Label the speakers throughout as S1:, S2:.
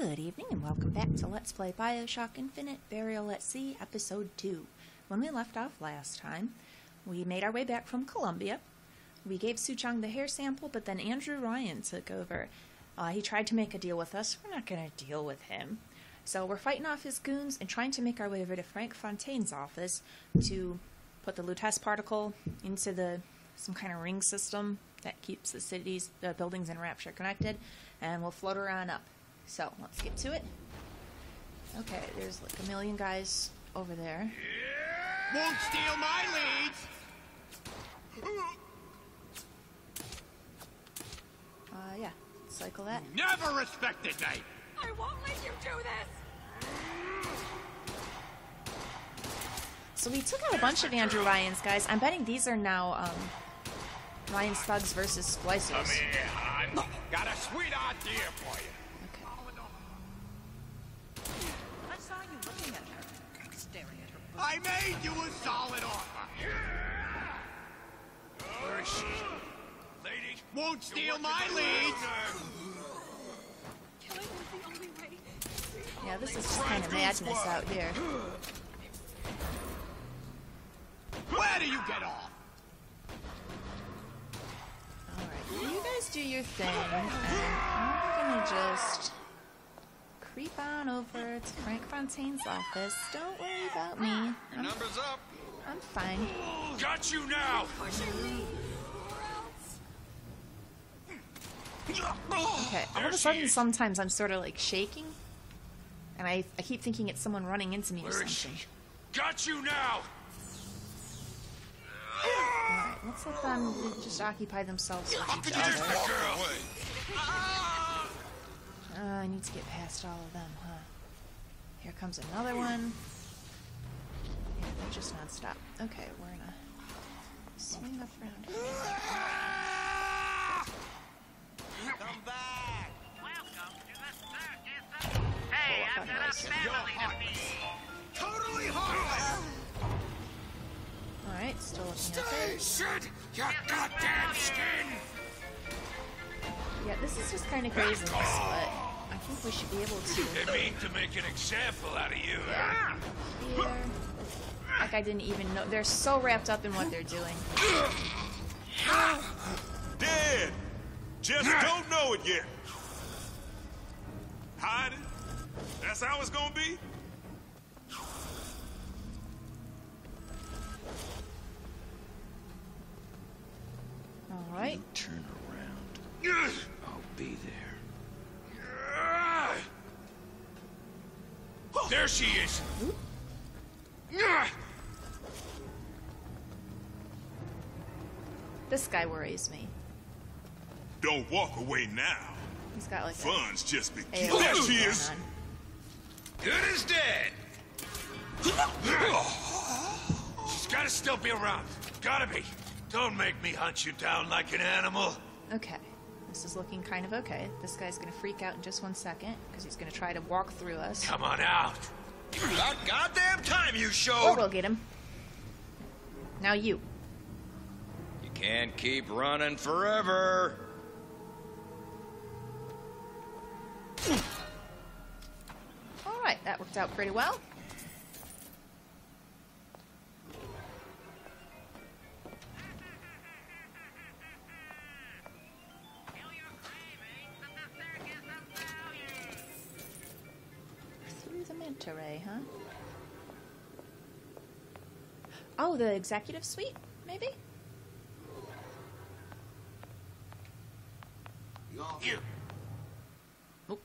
S1: Good evening and welcome back to Let's Play Bioshock Infinite Burial at Sea, Episode 2. When we left off last time, we made our way back from Columbia. We gave Suchong the hair sample, but then Andrew Ryan took over. Uh, he tried to make a deal with us. We're not going to deal with him. So we're fighting off his goons and trying to make our way over to Frank Fontaine's office to put the Lutece particle into the some kind of ring system that keeps the cities, the buildings in Rapture connected, and we'll float her on up. So let's get to it. Okay, there's like a million guys over there.
S2: Won't steal my leads!
S1: Uh, yeah, cycle that.
S2: Never respected me!
S3: I won't let you do this!
S1: So we took out a bunch of Andrew Ryan's guys. I'm betting these are now um, Ryan's thugs versus splicers.
S2: Come
S1: splicers.
S2: here, hon. Got a sweet idea for you.
S1: Okay.
S3: I saw you looking at her, staring at her.
S2: I made you a solid offer. Where is she? Lady? Won't steal my leads!
S3: Killing was the only way.
S1: Yeah, this is just kind of madness out here.
S2: Where do you get off?
S1: Alright, you guys do your thing, and I'm gonna just creep on over to Frank Fontaine's office. Don't worry about me. I'm,
S2: Number's up.
S1: I'm fine.
S2: Got you now!
S1: Okay, all of a sudden, sometimes I'm sort of like shaking, and I, I keep thinking it's someone running into me or
S2: Where is
S1: something.
S2: she? Got you now!
S1: Alright, let's let them just occupy themselves with each
S2: There's the
S1: other.
S2: Girl!
S1: Uh, I need to get past all of them, huh? Here comes another one. Yeah, they're just non-stop. Okay, we're gonna swing up around here.
S2: Come back!
S4: Welcome to the circus. Hey,
S1: Oh,
S4: I've got a family to feed.
S2: Totally heartless!
S1: Alright, still looking okay.
S2: shit! Your goddamn skin!
S1: Yeah, this is just kind of crazy, but I think we should be able to
S2: They mean to make an example out of you.
S1: here. Like I didn't even know. They're so wrapped up in what they're doing.
S5: Dead. Just don't know it yet. Hiding? That's how it's gonna be?
S1: Alright.
S6: Turn around. I'll be there.
S2: There she is!
S1: This guy worries me.
S5: Don't walk away now.
S1: He's got like
S5: funds just
S1: AOE
S5: beginning. There she is.
S2: Good as dead! She's gotta still be around. Gotta be. Don't make me hunt you down like an animal.
S1: Okay. This is looking kind of okay. This guy's gonna freak out in just one second, because he's gonna try to walk through us.
S2: Come on out. About goddamn time you
S1: Or
S2: showed!
S1: we'll get him. Now you.
S2: You can't keep running forever.
S1: Alright, that worked out pretty well. Oh, the executive suite, maybe?
S2: You.
S1: Oh.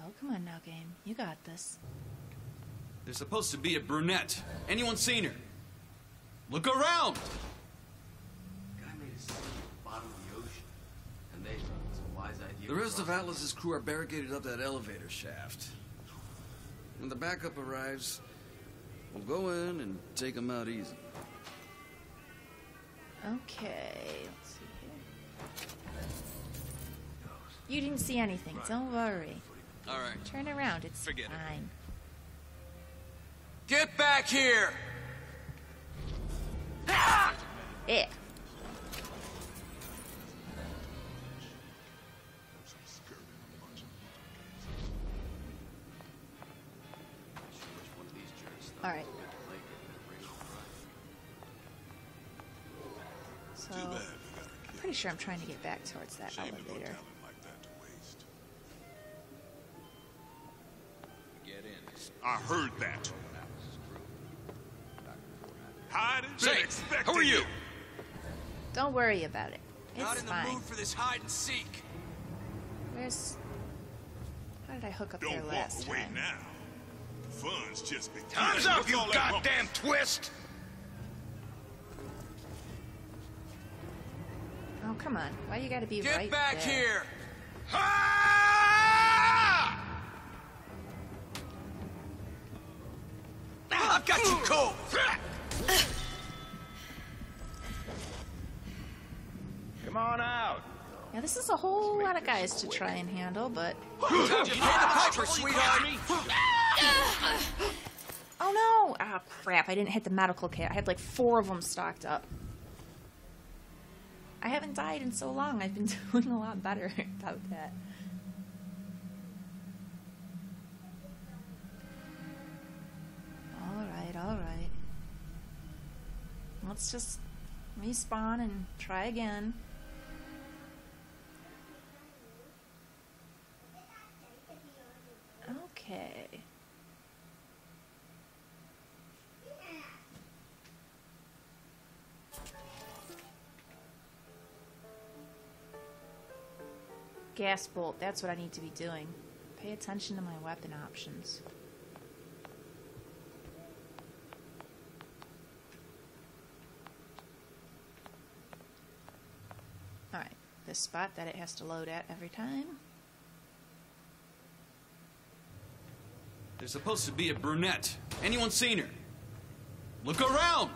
S1: oh, come on now, game. You got this.
S6: There's supposed to be a brunette. Anyone seen her? Look around!
S7: guy made a scene at the bottom of the ocean. And they thought it was a wise idea.
S6: The rest of. Atlas's crew are barricaded up that elevator shaft. When the backup arrives, we'll go in and take them out easy.
S1: Okay, let's see here. You didn't see anything, don't worry.
S6: All right.
S1: Turn around, it's
S6: Forget it.
S1: fine.
S6: Get back here!
S1: Yeah. Sure I'm trying to get back towards that
S5: Shame
S1: elevator.
S5: like that to waste.
S7: Get in.
S5: I heard that. Hide and
S6: Say, who are you?
S1: Don't worry about it. It's
S6: Not in the
S1: fine.
S6: mood for this hide and seek.
S1: Where's? How did I hook up
S5: Don't
S1: there
S5: walk away
S1: time?
S5: now. The fun's just beginning.
S6: Time's up, you goddamn twist!
S1: Oh come on! Why you gotta be
S6: Get
S1: right
S6: back
S1: there?
S6: here! Ah! I've got you cold!
S8: Come on out.
S1: Yeah, this is a whole lot of guys to try and handle, but
S6: Time to pay the piper, sweetheart!
S1: oh no! Ah, crap! I didn't hit the medical kit. I had like four of them stocked up. I haven't died in so long. I've been doing a lot better about that. All right, all right. Let's just respawn and try again. Gas bolt, that's what I need to be doing. Pay attention to my weapon options. Alright, this spot that it has to load at every time.
S6: There's supposed to be a brunette. Anyone seen her? Look around!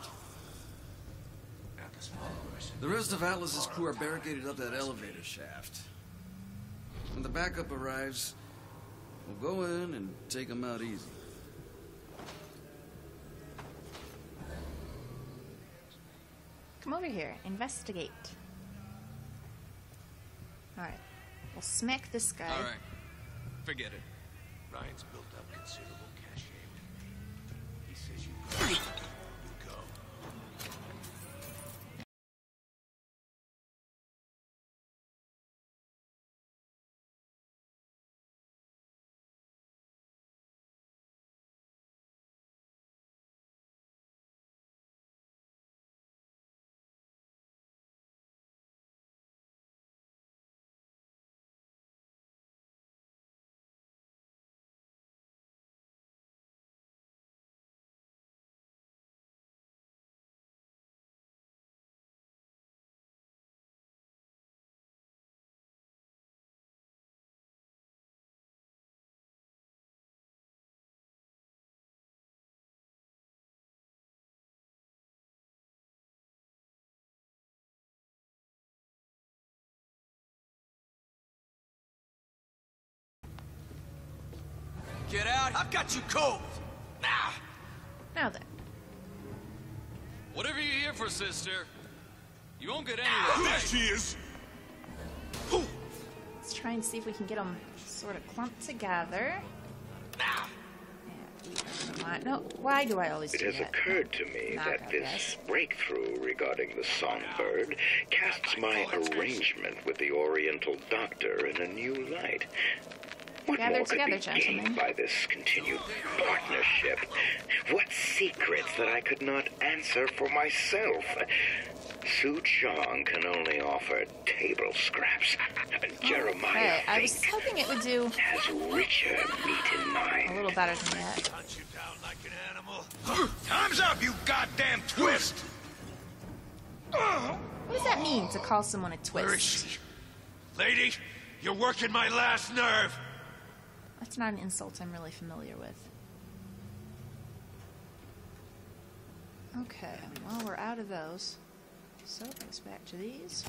S6: The rest of Atlas's crew are barricaded up that elevator shaft. When the backup arrives, we'll go in and take them out easy.
S1: Come over here. Investigate. Alright. We'll smack this guy.
S6: All right. Forget it.
S2: Ryan's built up considerable
S6: Get out! I've got you cold! Now!
S1: Now then.
S6: Whatever you're here for, sister, you won't get anywhere.
S5: There she is.
S1: Let's try and see if we can get them sort of clumped together. Yeah, we don't want- No, why do I always
S9: It
S1: do
S9: has
S1: that?
S9: occurred to me
S1: Knock
S9: that this
S1: guys.
S9: breakthrough regarding the songbird casts my arrangement with the Oriental Doctor in a new light. What
S1: Gather
S9: more could
S1: together,
S9: be
S1: gentlemen.
S9: gained by this continued partnership? What secrets that I could not answer for myself? Suchong can only offer table scraps. And Jeremiah
S1: Okay, I was hoping it would do
S9: has richer meat in
S1: a little better than that.
S2: Hunt you down like.
S6: Time's up, you goddamn twist!
S1: What does that mean to call someone a twist?
S2: Where is she? Lady, you're working my last nerve.
S1: That's not an insult I'm really familiar with. Okay, well, we're out of those. So, it goes back to these.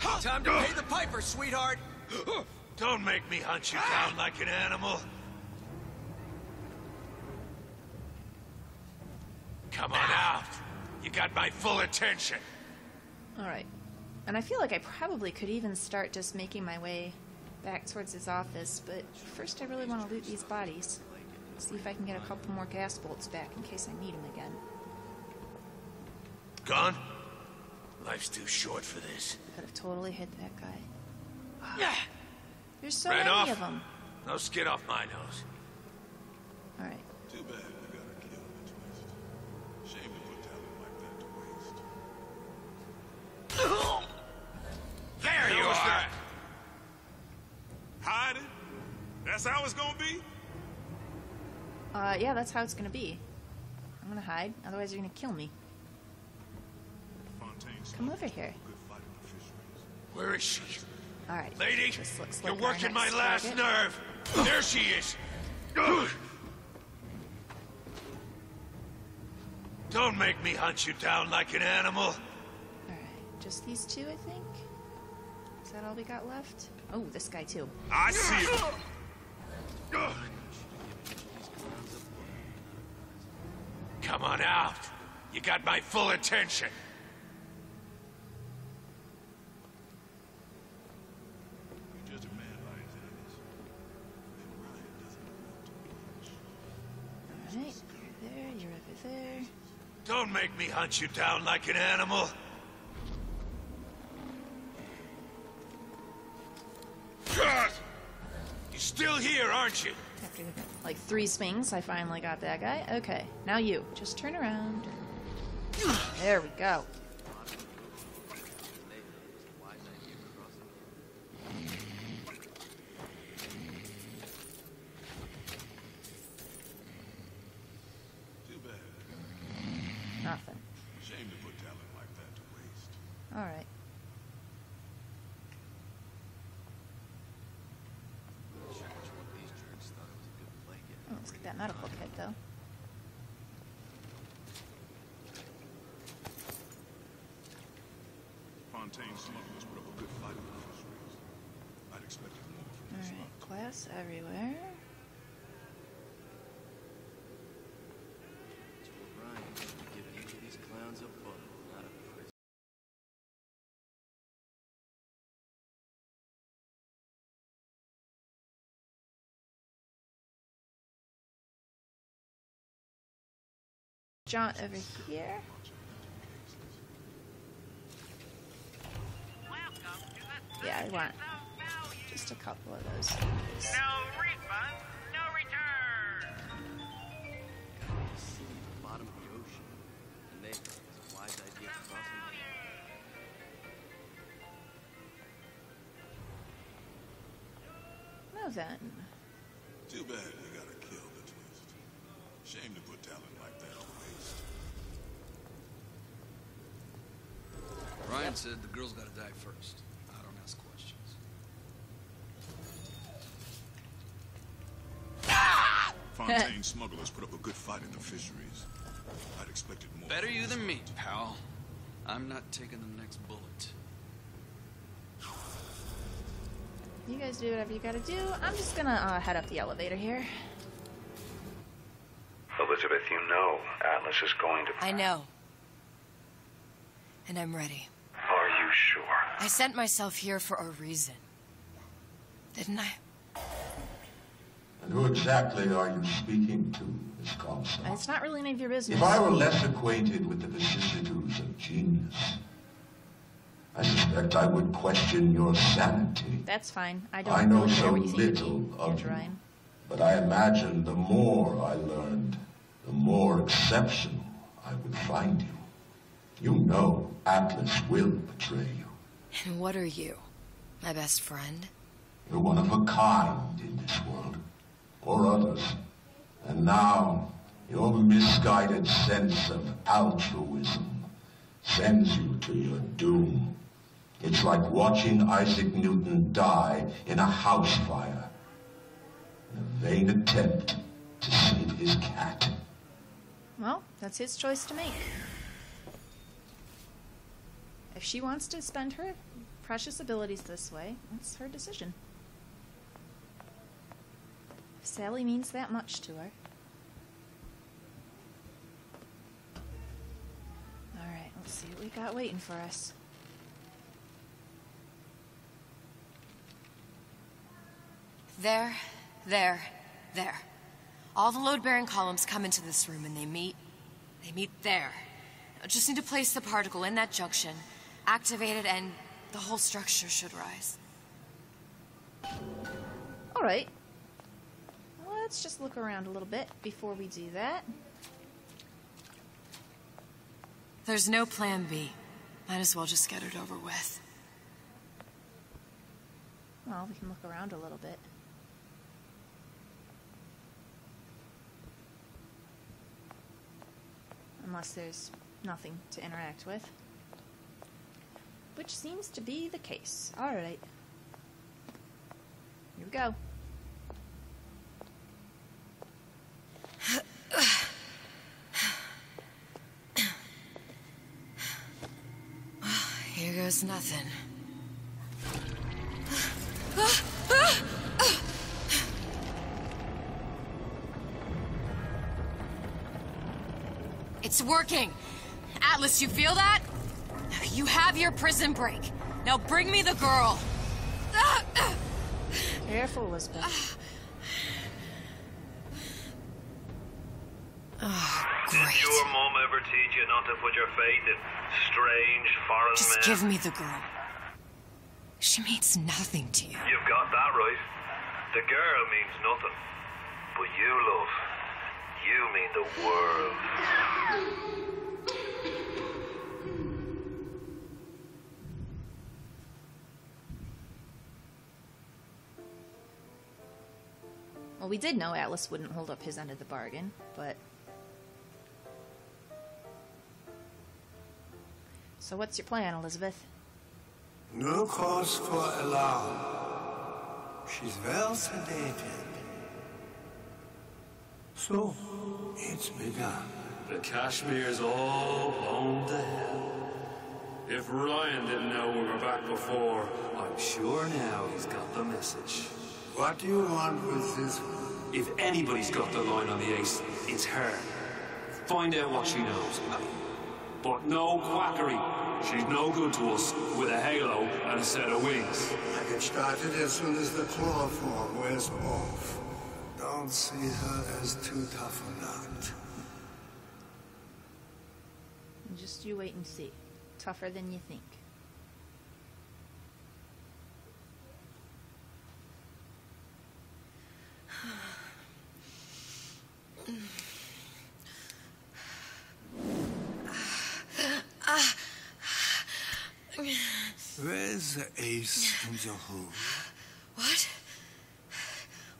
S6: Time to pay the piper, sweetheart!
S2: Don't make me hunt you down like an animal. Come on out. You got my full attention.
S1: Alright. And I feel like I probably could even start just making my way back towards his office, but first I really want to loot these bodies. See if I can get a couple more gas bolts back in case I need them again.
S2: Gone? Life's too short for this.
S1: Could have totally hit that guy. Yeah. There's so
S2: Ran
S1: many
S2: off?
S1: of them.
S2: No skin off my nose.
S1: All right.
S5: Too bad you gotta kill the twist. Shame to put talent like that to waste. That's how it's gonna be?
S1: Uh, yeah, that's how it's gonna be. I'm gonna hide, otherwise you're gonna kill me.
S5: Fontaine's
S1: Come over here.
S5: good fight in the fisheries.
S2: Where is she?
S1: All right.
S2: Lady,
S1: This looks
S2: you're working my last
S1: target.
S2: nerve. There she is. Don't make me hunt you down like an animal.
S1: All right, just these two, I think. Is that all we got left? Oh, this guy too.
S5: I see it.
S2: Ugh. Come on out. You got my full attention.
S5: You're just a man by his enemies. And Ryan doesn't amount to much.
S1: All right, you're there, you're over there.
S2: Don't make me hunt you down like an animal. Still here, aren't you?
S1: After like three swings, I finally got that guy. Okay, now you. Just turn around. There we go.
S5: Too bad.
S1: Nothing.
S5: Shame to put talent like that to waste.
S1: All right.
S7: Sure which one of these jerks thought it was a good play getting
S1: Oh, let's get that medical kit though.
S5: Fontaine smugglers put up a good fight in the fisheries. I'd expected more from
S1: All
S5: this
S1: right,
S5: lot.
S1: glass everywhere.
S7: Told Ryan he should give each of these clowns a book, not a prison.
S1: Jaunt over here.
S4: Welcome to the
S1: Yeah, I want just a couple of those.
S4: No refund, no return.
S7: The the bottom of the ocean, and they thought it a wise idea to cross them.
S1: Now then,
S5: Too bad you gotta kill the twist. Shame to put talent like that to waste.
S6: Ryan said the girl's gotta die first. I don't ask questions.
S5: Fontaine smugglers put up a good fight in the fisheries. I'd expected more.
S6: Better you than me, pal. I'm not taking the next bullet.
S1: you guys do whatever you gotta do. I'm just gonna uh, head up the elevator here.
S9: Elizabeth, you know Atlas is going to.
S10: I know. And I'm ready.
S9: Are you sure?
S10: I sent myself here for a reason. Didn't I?
S11: And who exactly are you speaking to, Miss Comstock?
S1: It's not really any of your business.
S11: If I were less acquainted with the vicissitudes of genius, I suspect I would question your sanity.
S1: That's fine. I don't
S11: I know
S1: really
S11: so
S1: what you think of
S11: little of
S1: Andrew
S11: you.
S1: Ryan.
S11: But I imagine the more I learned, the more exceptional I would find you. You know Atlas will betray you.
S10: And what are you? My best friend?
S11: You're one of a kind in this world, or others. And now, your misguided sense of altruism sends you to your doom. It's like watching Isaac Newton die in a house fire in a vain attempt to save his cat.
S1: Well, that's his choice to make. If she wants to spend her precious abilities this way, that's her decision. Sally means that much to her. Alright, let's see what we got waiting for us.
S10: There, there, there. All the load-bearing columns come into this room and they meet... They meet there. I just need to place the particle in that junction, activate it, and the whole structure should rise.
S1: All right. Let's just look around a little bit before we do that.
S10: There's no plan B. Might as well just get it over with.
S1: Well, we can look around a little bit. Unless there's nothing to interact with. Which seems to be the case. Alright. Here we go.
S10: Here goes nothing. It's working! Atlas, you feel that? You have your prison break. Now bring me the girl.
S1: Careful, Elizabeth.
S10: Oh,
S12: Did
S10: great.
S12: your mom ever teach you not to put your faith in strange foreign
S10: Just
S12: men?
S10: give me the girl. She means nothing to you.
S12: You've got that right. The girl means nothing. But you, love, you mean the world.
S1: Well, we did know Atlas wouldn't hold up his end of the bargain, but. So, what's your plan, Elizabeth?
S13: No cause for alarm. She's well sedated. So, it's begun.
S14: The Kashmir's all blown to hell. If Ryan didn't know we were back before, I'm sure now he's got the message.
S13: What do you want with this one?
S14: If anybody's got the line on the ace, it's her. Find out what she knows. But no quackery. She's no good to us with a halo and a set of wings.
S13: I get started as soon as the chloroform wears off. Don't see her as too tough a nut.
S1: Just you wait and see. Tougher than you think.
S13: Where's the ace in the hole?
S10: What?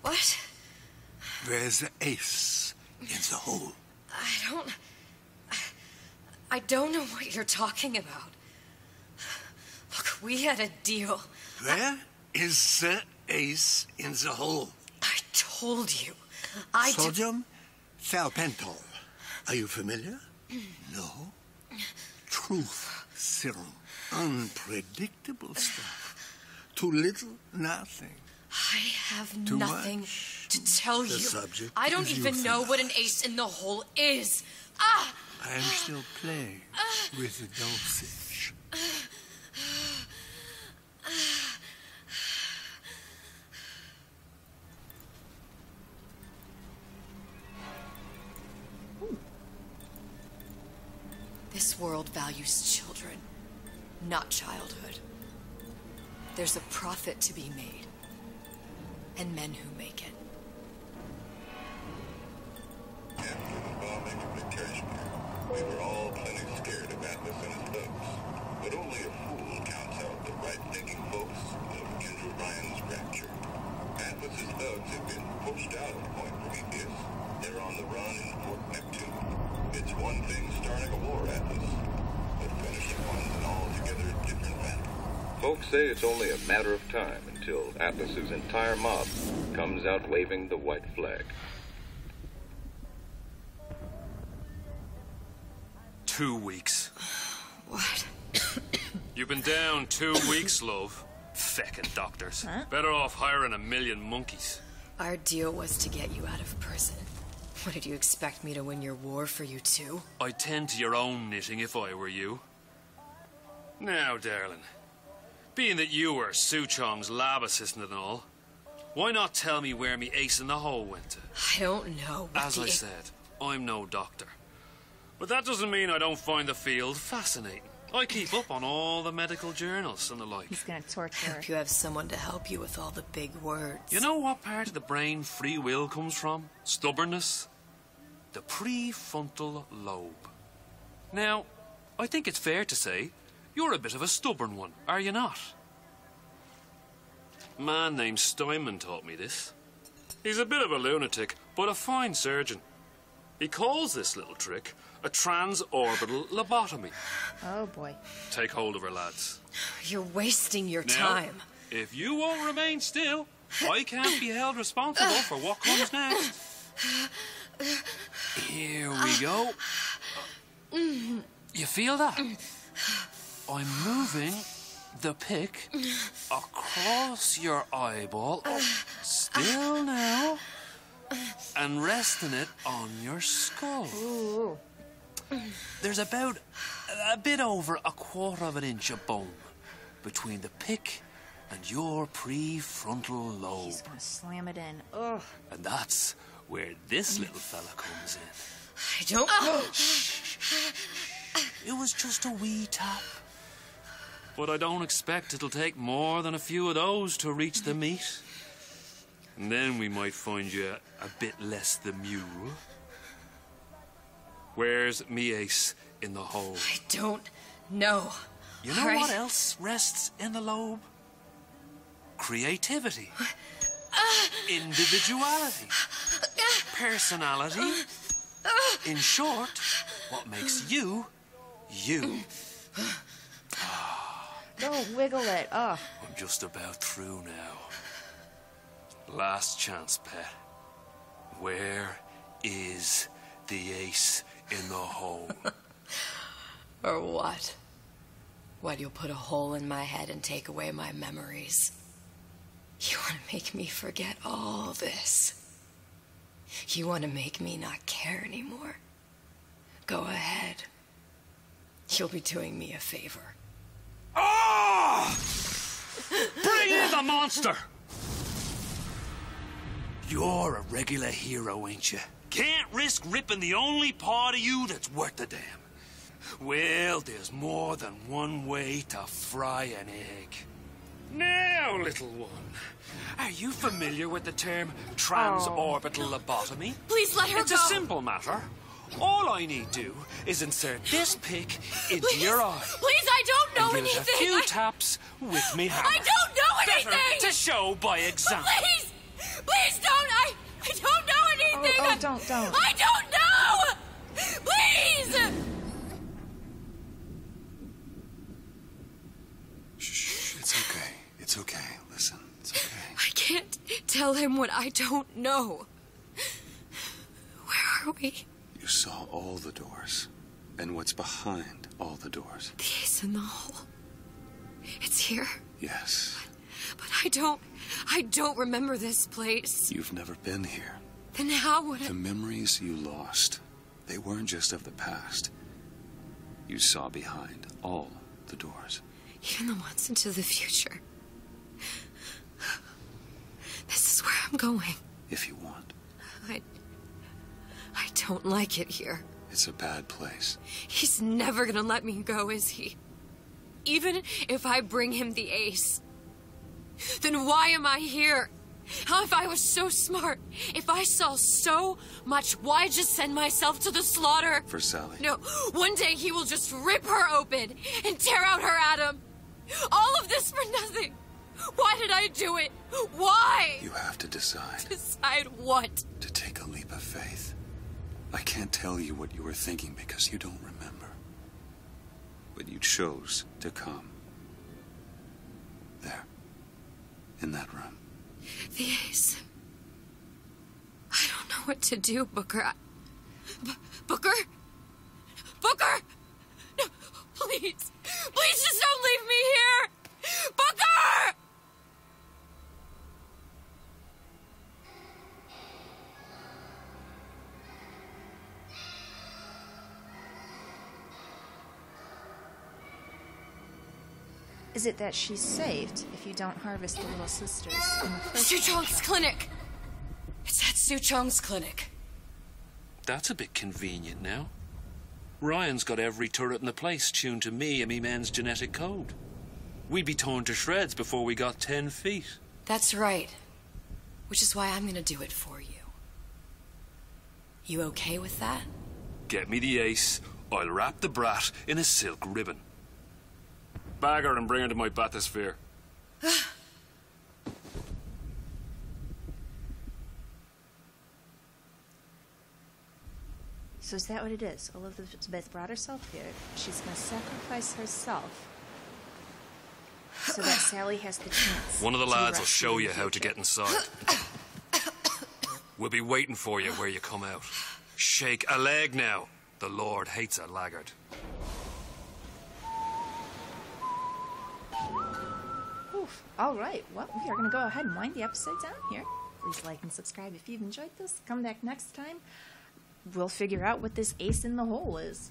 S10: What?
S13: Where's the ace in the hole?
S10: I don't. I don't know what you're talking about. Look, we had a deal.
S13: Where is the ace in the hole?
S10: I told you. I
S13: Sodium thiopental. Are you familiar? Mm. No. Truth serum. Unpredictable stuff. Too little, nothing.
S10: I have
S13: Too
S10: nothing
S13: much.
S10: to tell
S13: The
S10: you.
S13: subject
S10: I don't even know what an ace in the hole is. Ah!
S13: I am still playing with the dosage.
S10: This world values children, not childhood. There's a profit to be made, and men who make it.
S11: After the bombing of Victorishville, We were all plenty scared of Atlas and his thugs. But only a fool counts out the right-thinking folks of Andrew Ryan's rapture. Atlas's thugs have been pushed out of Point Prometheus. They're on the run in Fort Neptune. It's one thing starting a war, Atlas, but finishing one's an matter.
S15: Folks say it's only a matter of time until Atlas's entire mob comes out waving the white flag.
S14: Two weeks.
S10: What?
S14: You've been down two weeks, love. Feckin' doctors. Better off hiring a million monkeys.
S10: Our deal was to get you out of prison. What did you expect me to win your war for you too?
S14: I'd tend to your own knitting if I were you. Now, darling, being that you were Suchong's lab assistant and all, Why not tell me where me ace in the hole went to?
S10: I don't know. what
S14: As I said, I'm no doctor. But that doesn't mean I don't find the field fascinating. I keep up on all the medical journals and the like.
S1: He's gonna torture her.
S10: Hope you have someone to help you with all the big words.
S14: You know what part of the brain free will comes from? Stubbornness? The prefrontal lobe. Now, I think it's fair to say you're a bit of a stubborn one, are you not? A man named Steinman taught me this. He's a bit of a lunatic, but a fine surgeon. He calls this little trick a transorbital lobotomy.
S1: Oh boy.
S14: Take hold of her, lads.
S10: You're wasting your
S14: Now,
S10: time.
S14: If you won't remain still, I can't be held responsible for what comes next. Here we go. You feel that? I'm moving the pick across your eyeball. Still now. And resting it on your skull. There's about a bit over a quarter of an inch of bone between the pick and your prefrontal lobe.
S1: He's gonna slam it in. Ugh.
S14: And that's where this little fella comes in.
S10: I don't. Know.
S14: It was just a wee tap. But I don't expect it'll take more than a few of those to reach the meat. And then we might find you a bit less the mule. Where's me ace in the hole?
S10: I don't know.
S14: You know
S10: All right.
S14: what else rests in the lobe? Creativity. Individuality. Personality. In short, what makes you, you. Ah.
S1: Don't wiggle it. Oh.
S14: I'm just about through now. Last chance, pet. Where is the ace in the hole?
S10: Or what? What, you'll put a hole in my head and take away my memories? You want to make me forget all this? You want to make me not care anymore? Go ahead. You'll be doing me a favor.
S14: Ah! Bring in the monster! You're a regular hero, ain't you? Can't risk ripping the only part of you that's worth a damn. Well, there's more than one way to fry an egg. Now, little one, are you familiar with the term transorbital lobotomy?
S10: Please let her
S14: it's
S10: go.
S14: a simple matter. All I need do is insert this pick into
S10: Please,
S14: your eye.
S10: Please, I don't know
S14: and give it a few
S10: I-
S14: taps with me hammer.
S10: I don't know
S14: Better to show by
S10: But
S14: example.
S10: Please, please don't. I, I don't know oh, oh, anything.
S1: oh,
S10: I-
S1: don't, don't.
S10: I don't know. Please.
S16: Shh, it's okay. It's okay. Listen, it's okay.
S10: I can't tell him what I don't know. Where are we?
S16: You saw all the doors. And what's behind all the doors.
S10: The ace in the hole. It's here,
S16: Yes,
S10: but I don't. I don't remember this place.
S16: you've never been here.
S10: Then how would I?
S16: The memories you lost, they weren't just of the past. You saw behind all the doors.
S10: Even the ones into the future. This is where I'm going.
S16: If you want.
S10: I. I don't like it here.
S16: It's a bad place.
S10: He's never gonna let me go, is he? Even if I bring him the ace. Then why am I here? How if I was so smart? If I saw so much, why just send myself to the slaughter?
S16: For Sally.
S10: No, one day he will just rip her open and tear out her ADAM. All of this for nothing. Why did I do it? Why?
S16: You have to decide
S10: Decide what?
S16: to take a leap of faith. I can't tell you what you were thinking because you don't remember. But you chose to come. There. In that room.
S10: The ace. I don't know what to do, Booker. Booker? Booker! No, please. Please just don't leave me here! Booker!
S1: Is it that she's saved if you don't harvest the little sisters in the first
S10: Suchong's clinic! It's at Suchong's clinic.
S14: That's a bit convenient now. Ryan's got every turret in the place tuned to me and me men's genetic code. We'd be torn to shreds before we got ten feet.
S10: That's right. Which is why I'm gonna do it for you. You okay with that?
S14: Get me the ace, I'll wrap the brat in a silk ribbon. Bag her and bring her to my bathysphere.
S1: So is that what it is? Elizabeth brought herself here. She's going to sacrifice herself so that Sally has the chance.
S14: One of the lads will show you how to get inside. We'll be waiting for you where you come out. Shake a leg now. The Lord hates a laggard.
S1: All right. Well, we are going to go ahead and wind the episode down here. Please like and subscribe if you've enjoyed this. Come back next time. We'll figure out what this ace in the hole is.